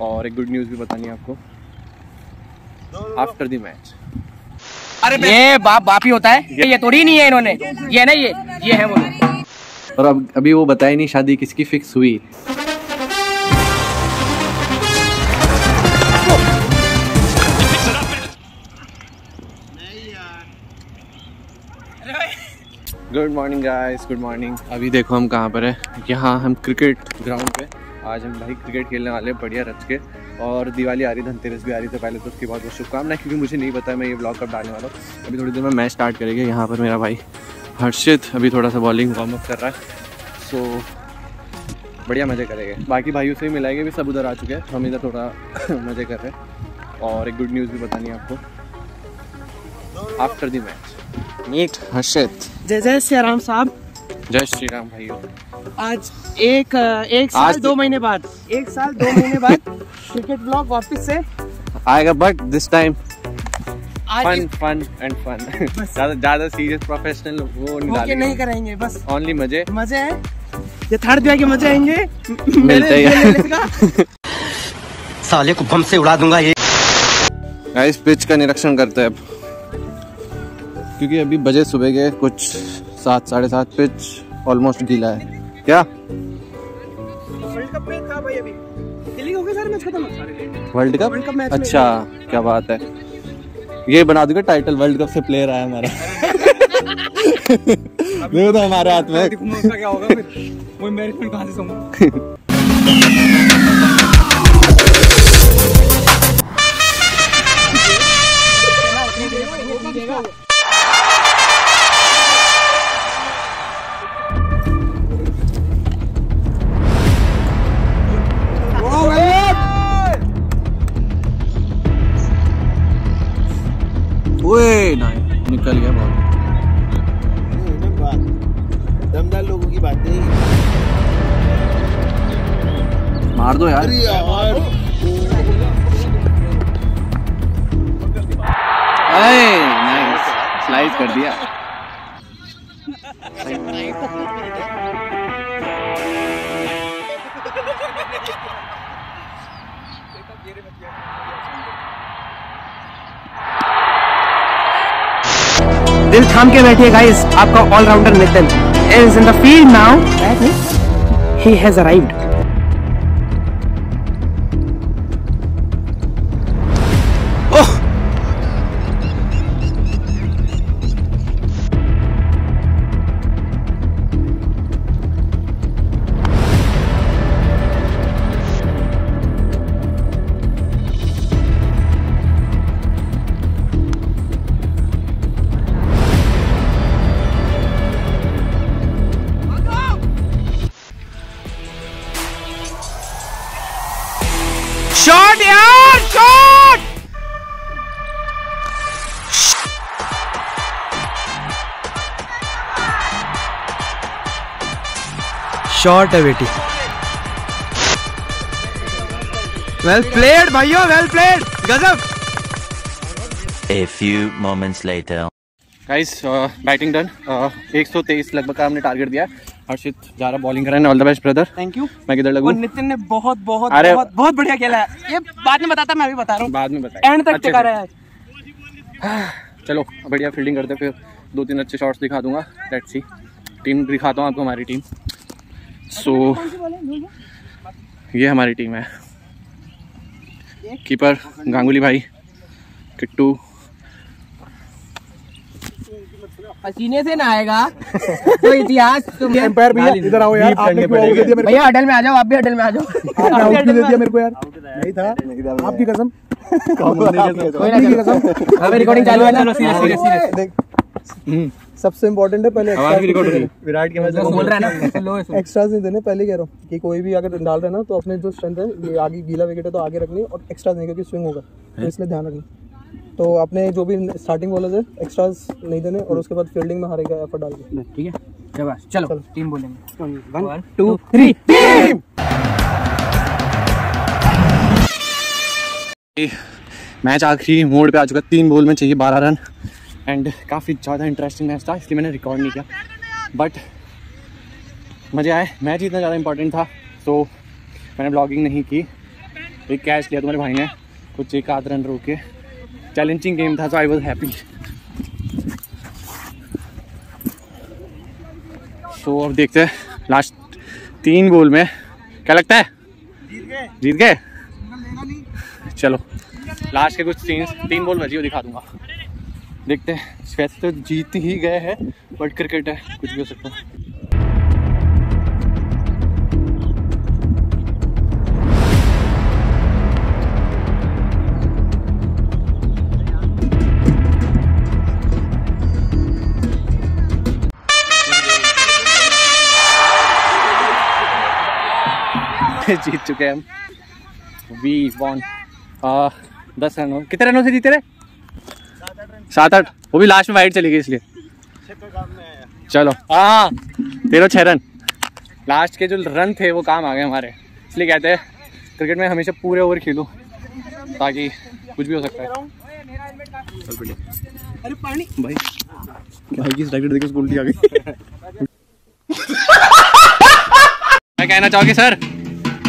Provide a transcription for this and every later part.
और एक good news भी बतानी है आपको। आफ्टर दी मैच अरे ये बाप बाप ही होता है। ये थोड़ी नहीं है इन्होंने। ये ना ये ये है वो। और अब अभी वो बताया नहीं शादी किसकी फिक्स हुई। Good morning guys good morning अभी देखो हम कहाँ पर है। यहाँ हम क्रिकेट ग्राउंड पे। आज हम भाई क्रिकेट खेलने वाले हैं बढ़िया रच के। और दिवाली आ रही धनतेरस भी आ रही तो पहले तो उसकी बहुत बहुत शुभकामनाएँ क्योंकि मुझे नहीं पता मैं ये ब्लॉग कब डालने वाला हूँ। अभी थोड़ी देर में मैच स्टार्ट करेंगे यहाँ पर मेरा भाई हर्षित अभी थोड़ा सा बॉलिंग वार्म अप कर रहा है। सो बढ़िया मज़े करेंगे। बाकी भाइयों से ही मिलाएँगे भी सब उधर आ चुके हैं हम इधर थोड़ा मज़े कर रहे हैं। और एक गुड न्यूज़ भी बतानी है आपको। After the match meet Harshit. जय जय श्री राम साहब। जय श्री राम भाइयों आज एक एक साल आज- दो महीने बाद। एक साल दो महीने बाद क्रिकेट ब्लॉग वापस से। आएगा but this time fun fun and fun ज़्यादा ज़्यादा सीरियस प्रोफेशनल वो नहीं कराएँगे बस। ओनली मज़े। मज़े है। ये थर्ड दिया के मज़े आएँगे। मिलते हैं। हैं साले को बम से उड़ा दूँगा ये। गाइस पिच का निरीक्षण करते हैं अब। क्योंकि अभी बजे सुबह के कुछ सात साढ़े सात पिच ऑलमोस्ट गीला है। क्या? वर्ल्ड कप में था भाई अभी। दिल्ली हो गए सारे मैच खत्म? वर्ल्ड कप मैच अच्छा क्या बात है। ये बना दूँगा टाइटल वर्ल्ड कप से प्लेयर आया हमारा। देखो तो हमारे हाथ में। क्या होगा फिर। वो अमेरिकन कहाँ से समझ ना नहीं निकल गया बहुत। दमदार लोगों की बात नहीं मार दो यार नाइस स्लाइस कर दिया। दिल थाम के बैठिए गाइस आपका allrounder Nitin. Is in the field now he has arrived shot यार शॉट शॉट है बेटी। वेल प्लेड भाइयों वेल प्लेड गजब। A few moments later. Guys batting done 123 लगभग का हमने टारगेट दिया। है हर्षित जा रहा बॉलिंग कराने। All the best brother thank you मैं किधर लगूं? नितिन ने बहुत बहुत अरे- बहुत बहुत बढ़िया खेला है। ये बाद में बताता मैं अभी बता रहा हूँ। बाद में बताएँ एंड तक टिका रहा है चलो बढ़िया फील्डिंग करते फिर। दो तीन अच्छे शॉट्स दिखा दूँगा। लेट्स सी टीम दिखाता हूँ आपको हमारी टीम सो ये हमारी टीम है। कीपर गांगुली भाई किट्टू। पसीने से ना आएगा तो इतिहास तुम एम्पायर भैया इधर आओ यार आपने क्यों आउट दे दिया मेरे भैया अडल में आ जाओ आप भी अडल में आ जाओ। आपने आउट दे दिया मेरे को यार। नहीं था? आपकी कसम। कोई ना आपकी कसम। अभी रिकॉर्डिंग चालू है चलो सीरियस सीरियस देख सबसे इम्पोर्टेंट है पहले आवाज़ भी रिकॉर्ड हो रही है। विराट के बोल रहा है ना। एक्स्ट्राज नहीं देने पहले कह रहा हूँ कि कोई भी अगर डाल रहे ना तो अपने जो स्ट्रेंथ है ये आगे गीला विकेट है तो आगे रखनी और एक्स्ट्रा नहीं क्योंकि स्विंग होगा। तो इसलिए ध्यान रखना। तो आपने जो भी स्टार्टिंग बॉलर है एक्स्ट्रा नहीं देने और उसके बाद फील्डिंग में हारेगा एफर्ट डाल के। ठीक है? चलो चलो। टीम बोलेंगे। One two three team match आखिरी मोड पे आ चुका तीन बॉल में चाहिए बारह रन। एंड काफ़ी ज़्यादा इंटरेस्टिंग मैच था इसलिए मैंने रिकॉर्ड नहीं किया। बट मज़े आए मैच इतना ज़्यादा इंपॉर्टेंट था तो मैंने ब्लॉगिंग नहीं की। एक कैच लिया तुम्हारे भाई ने कुछ एक आध रन रोक। चैलेंजिंग गेम था तो आई वॉज़ हैप्पी तो अब देखते हैं लास्ट तीन बॉल में, क्या लगता है? जीत गए? चलो लास्ट के कुछ तीन तीन बॉल बची दिखा दूँगा। देखते हैं, वैसे तो जीत ही गए हैं बट क्रिकेट है, कुछ भी हो सकता है। जीत चुके हैं हम। वी वॉन दस रनों कितने रनों से जीते रहे? सात आठ। वो भी लास्ट में वाइट चली गई इसलिए। चलो। हाँ तेरह छः रन। लास्ट के जो रन थे, वो काम आ गए हमारे। इसलिए कहते हैं क्रिकेट में हमेशा पूरे ओवर खेलो, ताकि कुछ भी हो सकता है। अरे पानी भाई भाई की देखो आ गई? क्या कहना चाहोगे सर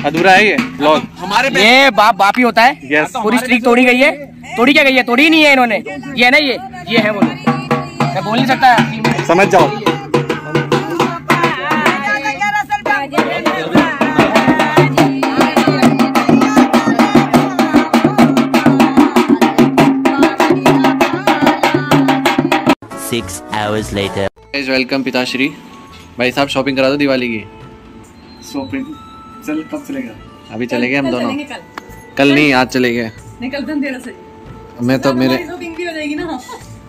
अधूरा है ये ब्लॉग हमारे ये बाप बाप ही होता है। यस पूरी स्ट्रीक तोड़ी गई है। तोड़ी क्या गई है? तोड़ी नहीं है इन्होंने। ये है ना ये? ये है वो मैं बोल नहीं सकता। समझ जाओ। Six hours later. वेलकम पिताश्री भाई साहब शॉपिंग करा दो दिवाली की। शॉपिंग चल कब चलेगा? अभी चले गए हम दोनों। कल। कल नहीं आज चले गए धनतेरस मैं तो मेरे हो जाएगी ना।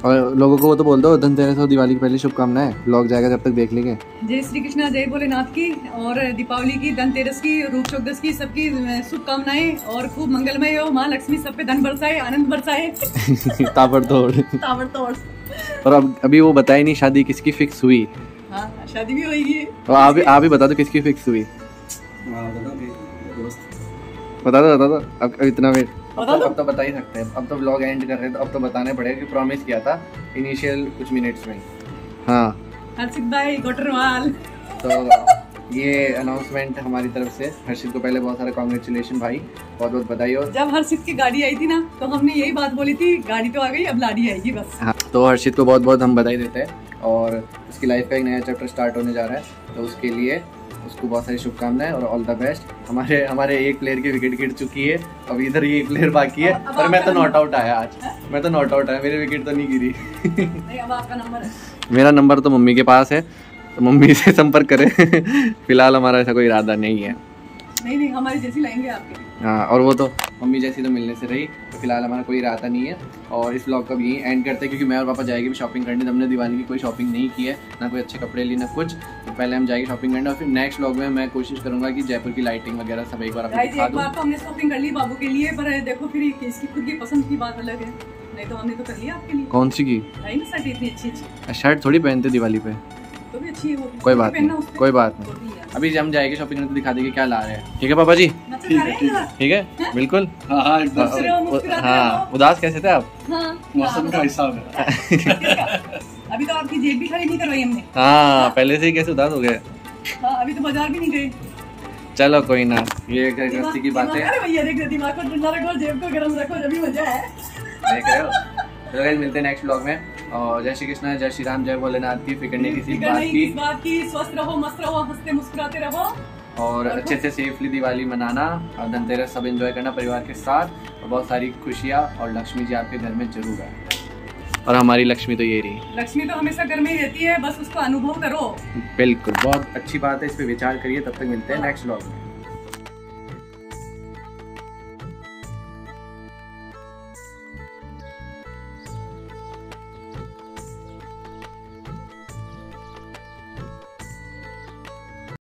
और लोगों को वो तो बोल दो धनतेरस और दिवाली की पहली शुभकामनाएँ। ब्लॉग जाएगा जब तक देख लेंगे। जय श्री कृष्णा जय भोलेनाथ की और दीपावली की धनतेरस की रूप चौदस की सबकी शुभकामनाएँ और खूब मंगलमय हो। माँ लक्ष्मी सब पे धन बरसाए आनंद बरसाए। ताबड़तोड़। ताबड़तोड़। और अब अभी वो बताई नहीं शादी किसकी फिक्स हुई? हाँ शादी भी होगी तो आप भी आप ही बता दो किसकी फिक्स हुई? बता दो बता दो। अब इतना वेट। बता अब दो। अब तो बता ही सकते हैं। अब तो ब्लॉग एंड कर रहे हैं तो अब तो बताने पड़ेगा कि प्रॉमिस किया था इनिशियल कुछ मिनट्स में। हाँ। हर्षित भाई गोटरवाल तो ये अनाउंसमेंट हमारी तरफ़ से। हर्षित को पहले बहुत सारा कॉन्ग्रेचुलेशन भाई। बहुत बहुत बधाई हो जब हर्षित की गाड़ी आई थी ना तो हमने यही बात बोली थी गाड़ी तो आ गई अब लाड़ी आएगी बस। हाँ तो हर्षित को बहुत बहुत हम बधाई देते हैं और उसकी लाइफ का एक नया चैप्टर स्टार्ट होने जा रहा है। तो उसके लिए उसको बहुत सारी शुभकामनाएँ और ऑल द बेस्ट हमारे हमारे एक प्लेयर की विकेट गिर चुकी है. अब इधर ये प्लेयर बाकी है. अब- अब पर मैं तो नॉट आउट आया आज. मैं तो नॉट आउट आया. मेरी विकेट तो नहीं गिरी. अब आपका नंबर है. मेरा नंबर तो मम्मी के पास है. तो मम्मी से संपर्क करें. फ़िलहाल हमारा ऐसा कोई इरादा नहीं है. नहीं नहीं हमारी जैसी लाएँगे आपके हाँ. और वो तो मम्मी जैसी तो मिलने से रही. तो फ़िलहाल हमारा कोई इरादा नहीं है. और इस ब्लॉग का भी यहीं एंड करते हैं क्योंकि मैं और पापा जाएँगे भी शॉपिंग करने. हमने दिवाली की कोई शॉपिंग नहीं की है. ना कोई अच्छे कपड़े लिए ना कुछ. पहले हम जाएँगे शॉपिंग करने और फिर नेक्स्ट ब्लॉग में मैं कोशिश करूँगा कि जयपुर की लाइटिंग वगैरह सब एक बार आपको दिखा एक दूँ। बार तो हमने शॉपिंग कर ली बाबू के लिए पर देखो फिर ये इसकी खुद की पसंद की बात अलग है। नहीं तो हमने तो कर लिया आपके लिए। कौन सी की? लाई ना शर्ट इतनी अच्छी अच्छी। शर्ट थोड़ी पहनते दिवाली पे। तो भी अच्छी है कोई बात नहीं कोई बात नहीं। अभी हम जाएँगे शॉपिंग करने तो दिखा देंगे क्या ला रहे हैं। ठीक है पापा जी। ठीक है बिल्कुल। हाँ हाँ हो, हाँ। उदास कैसे थे आप? हाँ मौसम का हिसाब है। अभी तो आपकी जेब भी खरीद नहीं करवाई हमने। हाँ पहले से ही कैसे उदास हो गए। हाँ अभी तो बाज़ार भी नहीं गए। चलो कोई ना ये गृहस्थी की बातें अरे भैया देख दिमाग को ठंडा रखो जेब को गर्म रखो जब भी मज़ा है देख रहे हो? तो guys, मिलते हैं नेक्स्ट ब्लॉग में। और जय श्री कृष्ण जय श्री राम जय भोलेनाथ की फ़िक्र नहीं किसी बात की। किस बात की। स्वस्थ रहो मस्त रहो हँसते मुस्कुराते रहो। और अच्छे से सेफली दिवाली मनाना और धनतेरस सब एंजॉय करना परिवार के साथ। और बहुत सारी खुशियाँ और लक्ष्मी जी आपके घर में ज़रूर है और हमारी लक्ष्मी तो ये रही। लक्ष्मी तो हमेशा घर में ही रहती है बस उसको अनुभव करो। बिल्कुल बहुत अच्छी बात है इस पर विचार करिए तब तक मिलते हैं नेक्स्ट ब्लॉग में।